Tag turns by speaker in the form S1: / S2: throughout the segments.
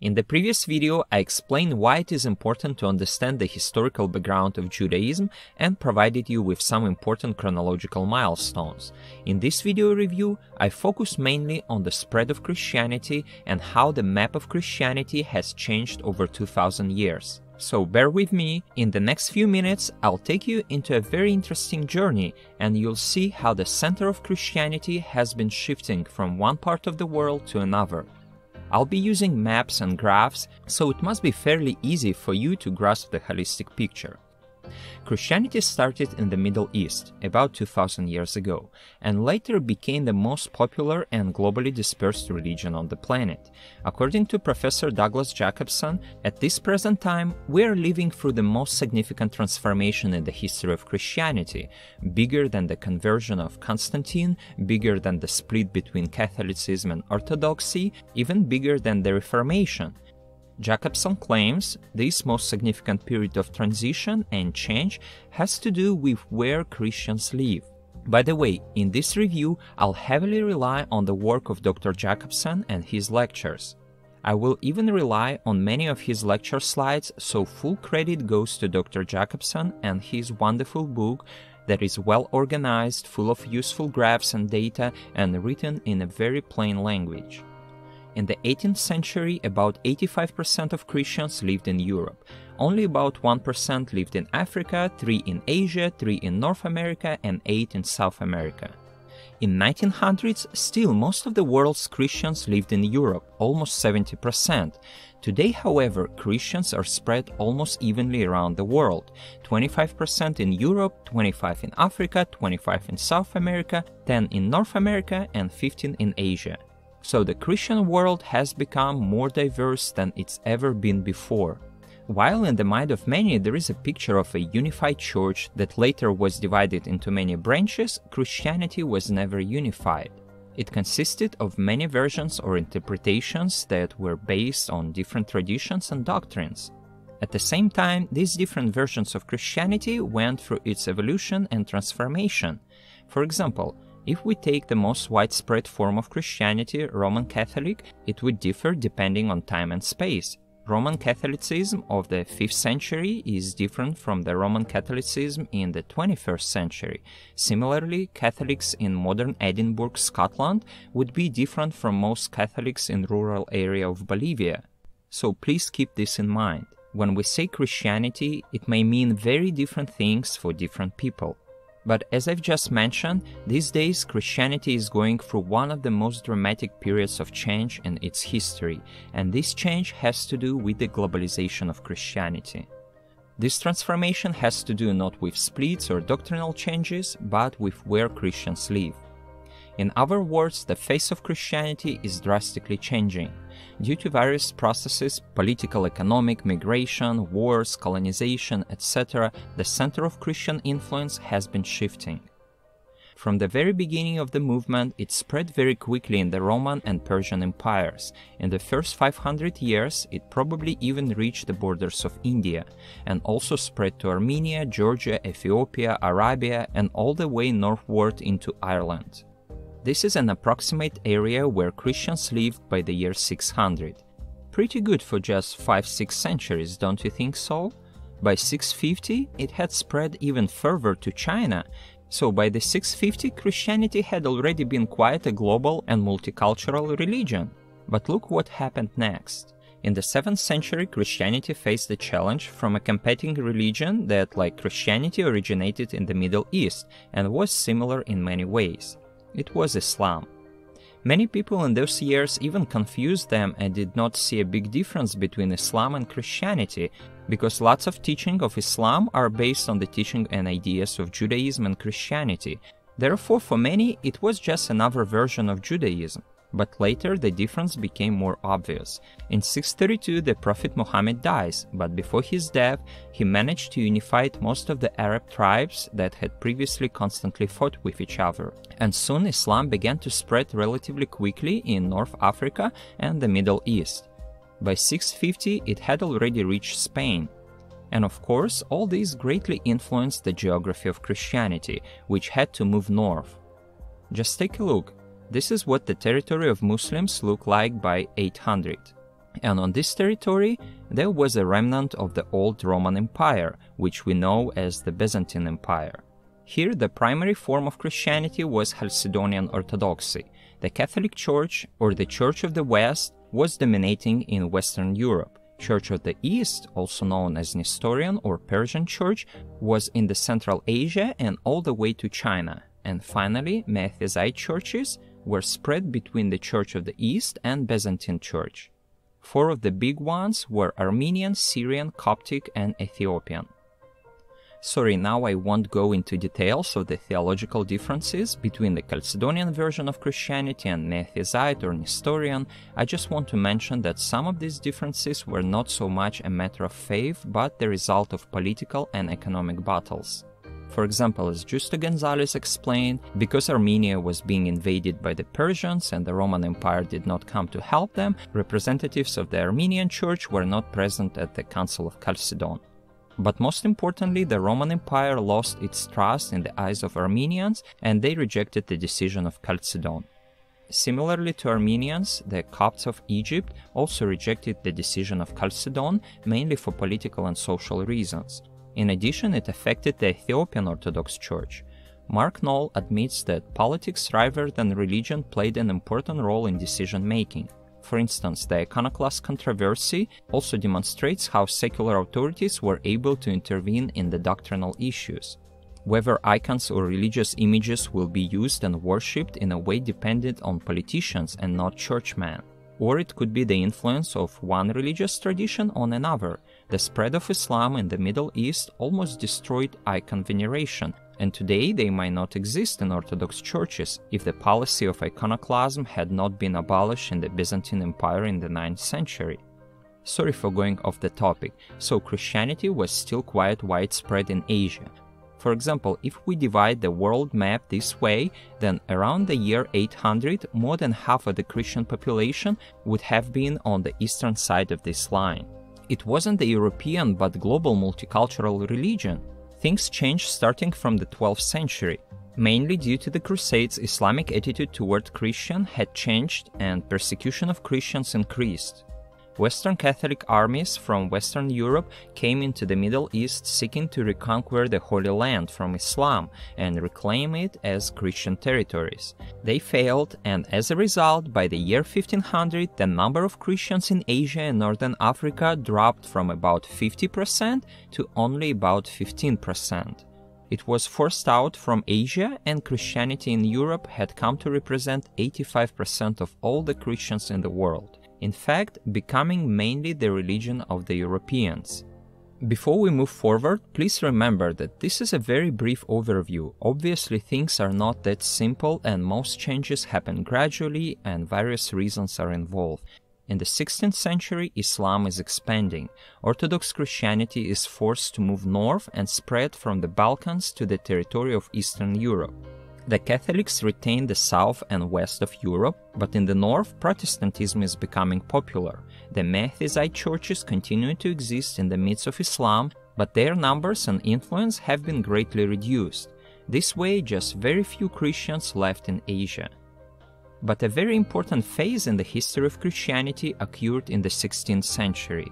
S1: In the previous video, I explained why it is important to understand the historical background of Judaism and provided you with some important chronological milestones. In this video review, I focus mainly on the spread of Christianity and how the map of Christianity has changed over 2000 years. So bear with me, in the next few minutes I'll take you into a very interesting journey and you'll see how the center of Christianity has been shifting from one part of the world to another. I'll be using maps and graphs, so it must be fairly easy for you to grasp the holistic picture. Christianity started in the Middle East about 2000 years ago and later became the most popular and globally dispersed religion on the planet. According to Professor Douglas Jacobsen, at this present time we are living through the most significant transformation in the history of Christianity, bigger than the conversion of Constantine, bigger than the split between Catholicism and Orthodoxy, even bigger than the Reformation. Jacobsen claims this most significant period of transition and change has to do with where Christians live. By the way, in this review, I'll heavily rely on the work of Dr. Jacobsen and his lectures. I will even rely on many of his lecture slides, so full credit goes to Dr. Jacobsen and his wonderful book that is well organized, full of useful graphs and data, and written in a very plain language. In the 18th century, about 85% of Christians lived in Europe. Only about 1% lived in Africa, 3 in Asia, 3 in North America, and 8 in South America. In 1900s, still most of the world's Christians lived in Europe, almost 70%. Today, however, Christians are spread almost evenly around the world. 25% in Europe, 25 in Africa, 25 in South America, 10 in North America, and 15 in Asia. So the Christian world has become more diverse than it's ever been before. While in the mind of many there is a picture of a unified church that later was divided into many branches, Christianity was never unified. It consisted of many versions or interpretations that were based on different traditions and doctrines. At the same time, these different versions of Christianity went through its evolution and transformation. For example, if we take the most widespread form of Christianity, Roman Catholic, it would differ depending on time and space. Roman Catholicism of the 5th century is different from the Roman Catholicism in the 21st century. Similarly, Catholics in modern Edinburgh, Scotland would be different from most Catholics in rural area of Bolivia. So please keep this in mind. When we say Christianity, it may mean very different things for different people. But as I've just mentioned, these days Christianity is going through one of the most dramatic periods of change in its history, and this change has to do with the globalization of Christianity. This transformation has to do not with splits or doctrinal changes, but with where Christians live. In other words, the face of Christianity is drastically changing. Due to various processes, political, economic, migration, wars, colonization, etc., the center of Christian influence has been shifting. From the very beginning of the movement, it spread very quickly in the Roman and Persian empires. In the first 500 years, it probably even reached the borders of India, and also spread to Armenia, Georgia, Ethiopia, Arabia, and all the way northward into Ireland. This is an approximate area where Christians lived by the year 600. Pretty good for just 5-6 centuries, don't you think so? By 650, it had spread even further to China, so by the 650 Christianity had already been quite a global and multicultural religion. But look what happened next. In the 7th century, Christianity faced a challenge from a competing religion that, like Christianity, originated in the Middle East and was similar in many ways. It was Islam. Many people in those years even confused them and did not see a big difference between Islam and Christianity, because lots of teaching of Islam are based on the teaching and ideas of Judaism and Christianity. Therefore, for many, it was just another version of Judaism but later the difference became more obvious. In 632 the Prophet Muhammad dies, but before his death he managed to unify most of the Arab tribes that had previously constantly fought with each other. And soon Islam began to spread relatively quickly in North Africa and the Middle East. By 650 it had already reached Spain. And of course, all this greatly influenced the geography of Christianity, which had to move north. Just take a look. This is what the territory of Muslims looked like by 800. And on this territory, there was a remnant of the old Roman Empire, which we know as the Byzantine Empire. Here, the primary form of Christianity was Chalcedonian Orthodoxy. The Catholic Church, or the Church of the West, was dominating in Western Europe. Church of the East, also known as Nestorian or Persian Church, was in the Central Asia and all the way to China. And finally, Miaphysite churches were spread between the Church of the East and Byzantine Church. Four of the big ones were Armenian, Syrian, Coptic, and Ethiopian. Sorry, now I won't go into details of the theological differences between the Chalcedonian version of Christianity and Miaphysite or Nestorian. I just want to mention that some of these differences were not so much a matter of faith, but the result of political and economic battles. For example, as Justo Gonzalez explained, because Armenia was being invaded by the Persians and the Roman Empire did not come to help them, representatives of the Armenian Church were not present at the Council of Chalcedon. But most importantly, the Roman Empire lost its trust in the eyes of Armenians and they rejected the decision of Chalcedon. Similarly to Armenians, the Copts of Egypt also rejected the decision of Chalcedon mainly for political and social reasons. In addition, it affected the Ethiopian Orthodox Church. Mark Noll admits that politics rather than religion played an important role in decision making. For instance, the iconoclast controversy also demonstrates how secular authorities were able to intervene in the doctrinal issues. Whether icons or religious images will be used and worshipped in a way dependent on politicians and not churchmen. Or it could be the influence of one religious tradition on another. The spread of Islam in the Middle East almost destroyed icon veneration, and today they might not exist in Orthodox churches if the policy of iconoclasm had not been abolished in the Byzantine Empire in the 9th century. Sorry for going off the topic, so Christianity was still quite widespread in Asia. For example, if we divide the world map this way, then around the year 800, more than half of the Christian population would have been on the eastern side of this line. It wasn't the European but global multicultural religion, Things changed starting from the 12th century. Mainly due to the Crusades, Islamic attitude toward Christian had changed and persecution of Christians increased. Western Catholic armies from Western Europe came into the Middle East seeking to reconquer the Holy Land from Islam and reclaim it as Christian territories. They failed, and as a result, by the year 1500, the number of Christians in Asia and Northern Africa dropped from about 50% to only about 15%. It was forced out from Asia, and Christianity in Europe had come to represent 85% of all the Christians in the world in fact, becoming mainly the religion of the Europeans. Before we move forward, please remember that this is a very brief overview. Obviously, things are not that simple, and most changes happen gradually, and various reasons are involved. In the 16th century, Islam is expanding. Orthodox Christianity is forced to move north and spread from the Balkans to the territory of Eastern Europe. The Catholics retain the south and west of Europe, but in the north, Protestantism is becoming popular. The Miaphysite churches continue to exist in the midst of Islam, but their numbers and influence have been greatly reduced. This way, just very few Christians left in Asia. But a very important phase in the history of Christianity occurred in the 16th century.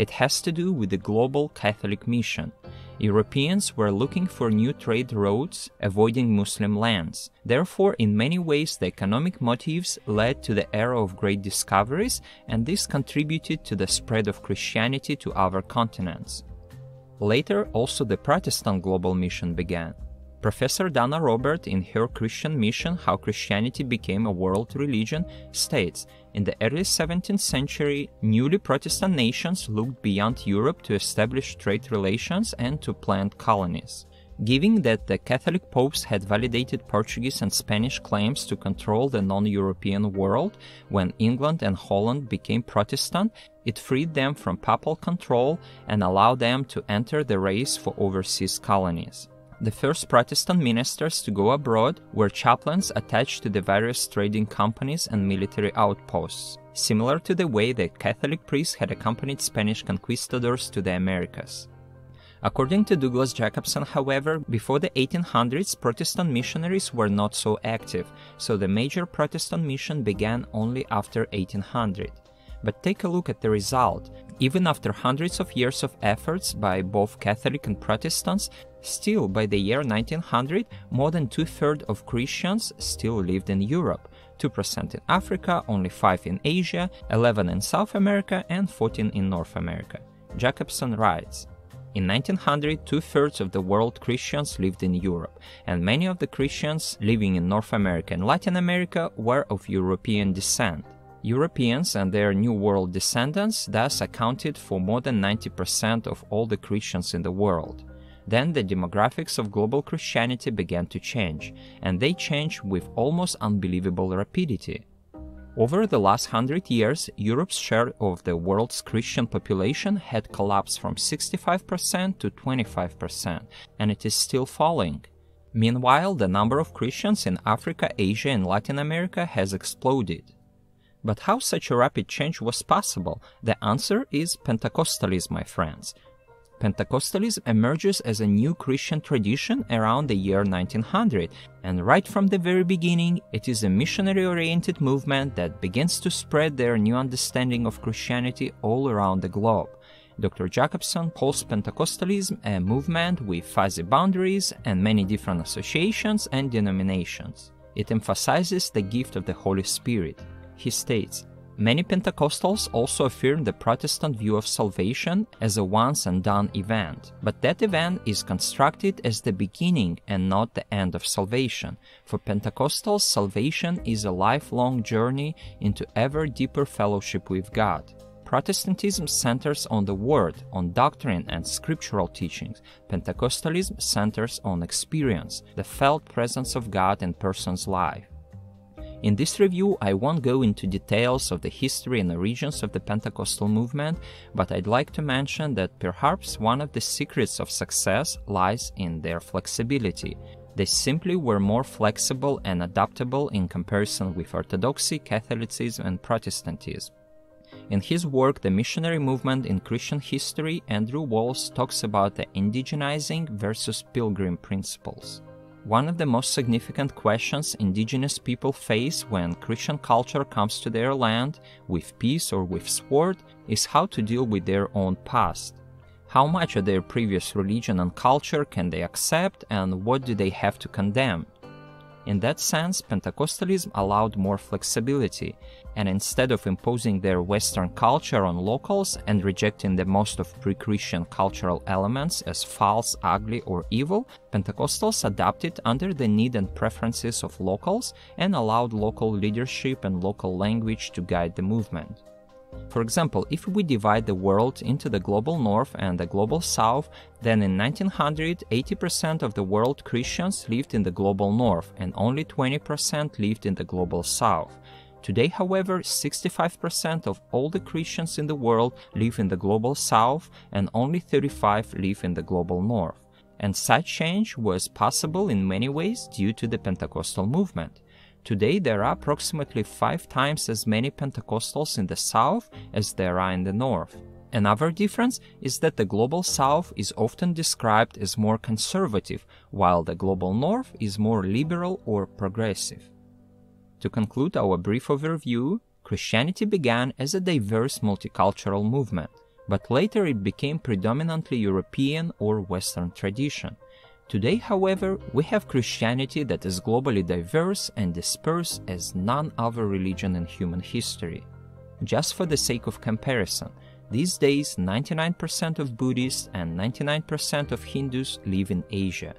S1: It has to do with the global Catholic mission. Europeans were looking for new trade routes, avoiding Muslim lands. Therefore, in many ways, the economic motives led to the era of great discoveries, and this contributed to the spread of Christianity to other continents. Later, also the Protestant global mission began. Professor Dana Robert, in her Christian Mission How Christianity Became a World Religion, states In the early 17th century, newly Protestant nations looked beyond Europe to establish trade relations and to plant colonies. Given that the Catholic popes had validated Portuguese and Spanish claims to control the non European world when England and Holland became Protestant, it freed them from papal control and allowed them to enter the race for overseas colonies. The first Protestant ministers to go abroad were chaplains attached to the various trading companies and military outposts, similar to the way the Catholic priests had accompanied Spanish conquistadors to the Americas. According to Douglas Jacobsen, however, before the 1800s, Protestant missionaries were not so active, so the major Protestant mission began only after 1800. But take a look at the result. Even after hundreds of years of efforts by both Catholic and Protestants, still by the year 1900, more than two thirds of Christians still lived in Europe. 2% in Africa, only 5 in Asia, 11 in South America, and 14 in North America. Jacobsen writes in 1900, two thirds of the world Christians lived in Europe, and many of the Christians living in North America and Latin America were of European descent. Europeans and their New World descendants thus accounted for more than 90% of all the Christians in the world. Then the demographics of global Christianity began to change, and they changed with almost unbelievable rapidity. Over the last hundred years, Europe's share of the world's Christian population had collapsed from 65% to 25%, and it is still falling. Meanwhile, the number of Christians in Africa, Asia, and Latin America has exploded. But how such a rapid change was possible? The answer is Pentecostalism, my friends. Pentecostalism emerges as a new Christian tradition around the year 1900, and right from the very beginning, it is a missionary oriented movement that begins to spread their new understanding of Christianity all around the globe. Dr. Jacobsen calls Pentecostalism a movement with fuzzy boundaries and many different associations and denominations. It emphasizes the gift of the Holy Spirit. He states, Many Pentecostals also affirm the Protestant view of salvation as a once and done event, but that event is constructed as the beginning and not the end of salvation. For Pentecostals, salvation is a lifelong journey into ever deeper fellowship with God. Protestantism centers on the Word, on doctrine and scriptural teachings. Pentecostalism centers on experience, the felt presence of God in person's life. In this review, I won't go into details of the history and origins of the Pentecostal movement, but I'd like to mention that perhaps one of the secrets of success lies in their flexibility. They simply were more flexible and adaptable in comparison with Orthodoxy, Catholicism, and Protestantism. In his work, The Missionary Movement in Christian History, Andrew Walls talks about the indigenizing versus pilgrim principles. One of the most significant questions indigenous people face when Christian culture comes to their land, with peace or with sword, is how to deal with their own past. How much of their previous religion and culture can they accept, and what do they have to condemn? In that sense, Pentecostalism allowed more flexibility, and instead of imposing their Western culture on locals and rejecting the most of pre Christian cultural elements as false, ugly, or evil, Pentecostals adapted under the need and preferences of locals and allowed local leadership and local language to guide the movement. For example, if we divide the world into the global north and the global south, then in 1900, 80% of the world Christians lived in the global north and only 20% lived in the global south. Today, however, 65% of all the Christians in the world live in the global south and only 35 live in the global north. And such change was possible in many ways due to the Pentecostal movement. Today, there are approximately five times as many Pentecostals in the South as there are in the North. Another difference is that the Global South is often described as more conservative, while the Global North is more liberal or progressive. To conclude our brief overview, Christianity began as a diverse multicultural movement, but later it became predominantly European or Western tradition. Today, however, we have Christianity that is globally diverse and dispersed as none other religion in human history. Just for the sake of comparison, these days 99% of Buddhists and 99% of Hindus live in Asia.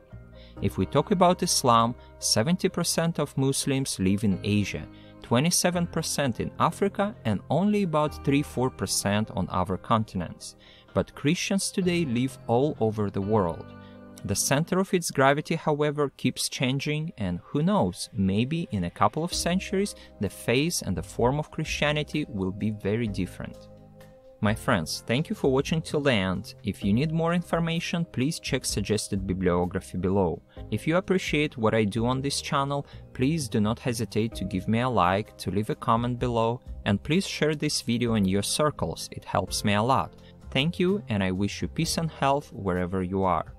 S1: If we talk about Islam, 70% of Muslims live in Asia, 27% in Africa, and only about 3 4% on other continents. But Christians today live all over the world. The center of its gravity, however, keeps changing, and who knows, maybe in a couple of centuries the face and the form of Christianity will be very different. My friends, thank you for watching till the end. If you need more information, please check suggested bibliography below. If you appreciate what I do on this channel, please do not hesitate to give me a like, to leave a comment below, and please share this video in your circles, it helps me a lot. Thank you, and I wish you peace and health wherever you are.